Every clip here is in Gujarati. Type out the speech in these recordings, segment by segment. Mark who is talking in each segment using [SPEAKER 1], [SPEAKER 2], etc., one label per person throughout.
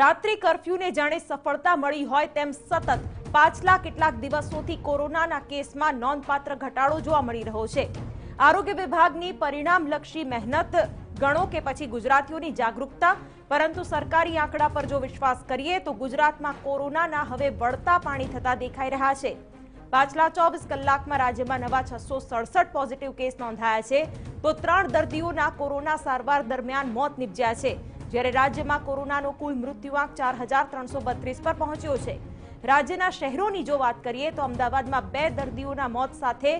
[SPEAKER 1] રાત્રિ કર્ફ્યુને જાણે સફળતા મળી હોય તેમ સતત પાછલા કેટલાક દિવસોથી કોરોનાના કેસમાં નોંધપાત્ર ઘટાડો જોવા મળી રહ્યો છે. આરોગ્ય વિભાગની પરિણામલક્ષી મહેનત ગણો કે પછી ગુજરાતીઓની જાગૃતતા, પરંતુ સરકારી આંકડા પર જો વિશ્વાસ કરીએ તો ગુજરાતમાં કોરોનાના હવે વળતા પાણી થતા દેખાઈ રહ્યા છે. પાછલા ચોવીસ કલાકમાં રાજ્યમાં નવા છસો સડસઠ પોઝિટિવ કેસ નોંધાયા છે. તો ત્રણ દર્દીઓના કોરોના સારવાર દરમિયાન મોત નિપજ્યા છે. જ્યારે રાજ્યમાં કોરોનાનો કુલ મૃત્યુઆંક ચાર હજાર ત્રણસો બત્રીસ પર પહોંચ્યો છે. રાજ્યના શહેરોની જો વાત કરીએ તો અમદાવાદમાં બે દર્દીઓના મોત સાથે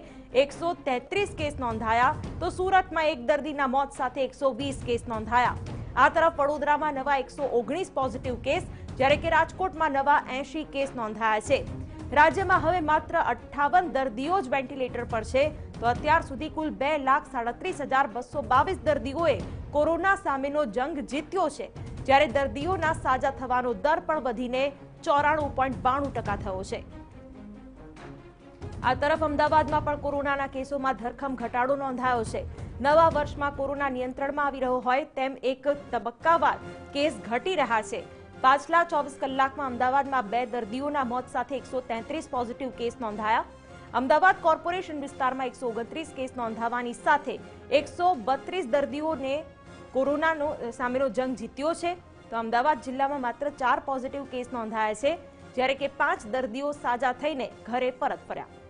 [SPEAKER 1] એકસો તેત્રીસ કેસ નોંધાયા, તો સુરતમાં એક દર્દીના મોત સાથે એકસો વીસ કેસ નોંધાયા. આ તરફ વડોદરામાં નવા એકસો ઓગણીસ પોઝિટિવ કેસ, જ્યારે કે રાજકોટમાં નવા એંશી કેસ નોંધાયા છે. રાજ્યમાં હવે માત્ર અઠ્ઠાવન દર્દીઓ જ વેન્ટિલેટર પર છે. તો અત્યાર સુધી કુલ બે લાખ સાડત્રીસ હજાર બસો બાવીસ દર્દીઓએ કોરોના સામેનો જંગ જીત્યો છે. જ્યારે દર્દીઓના સાજા થવાનો દર પણ વધીને ચોરાણું પોઈન્ટ બાણું ટકા થયો છે. આ તરફ અમદાવાદમાં પણ કોરોનાના કેસોમાં ધરખમ ઘટાડો નોંધાયો છે. નવા વર્ષમાં કોરોના નિયંત્રણમાં આવી રહ્યો હોય તેમ એક તબક્કાવાર કેસ ઘટી રહ્યા છે. પાછલા ચોવીસ કલાકમાં અમદાવાદમાં બે દર્દીઓના મોત સાથે એકસો પોઝિટિવ કેસ નોંધાયા. અમદાવાદ કોર્પોરેશન વિસ્તારમાં એકસો કેસ નોંધાવાની સાથે એકસો દર્દીઓને કોરોનાનો સામેનો જંગ જીત્યો છે. તો અમદાવાદ જિલ્લામાં માત્ર ચાર પોઝિટિવ કેસ નોંધાયા છે, જ્યારે કે પાંચ દર્દીઓ સાજા થઈને ઘરે પરત ફર્યા.